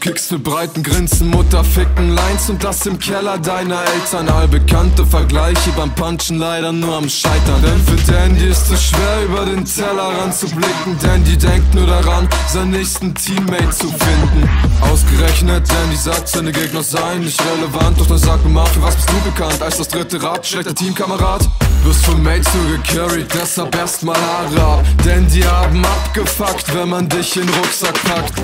Text mit breiten Grinsen, Mutter ficken Lines und das im Keller deiner Eltern. Allbekannte Vergleiche beim Punchen leider nur am Scheitern. Denn für Dandy ist es schwer über den Tellerrand zu blicken. Dandy denkt nur daran, seinen nächsten Teammate zu finden. Ausgerechnet, Dandy sagt, seine Gegner seien nicht relevant. Doch dann sag mir mal, für was bist du bekannt? Als das dritte Rad, schlechter Teamkamerad? Wirst von Mates nur gecarried, deshalb erstmal Haare ab. Denn die haben abgefuckt, wenn man dich in den Rucksack packt.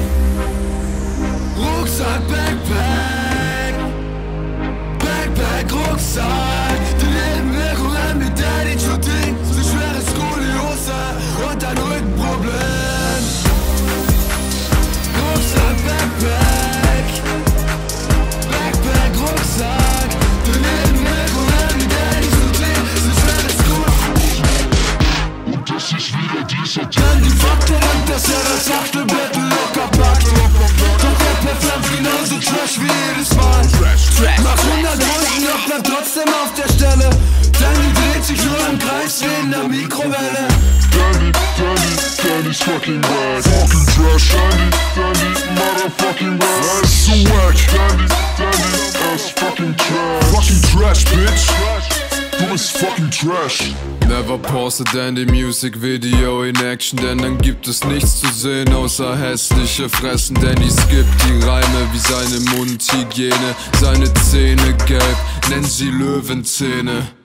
Mikrowelle. Dandy, Dandy, Dandy's fucking whack Fucking trash, Dandy, Dandy, motherfucking whack That's so whack Dandy, Dandy, that's fucking trash Fucking trash, bitch. Du bist fucking trash. Never pause a Dandy Music Video in Action, denn dann gibt es nichts zu sehen außer hässliche Fressen. Danny skippt die Reime wie seine Mundhygiene, seine Zähne gelb, nennt sie Löwenzähne.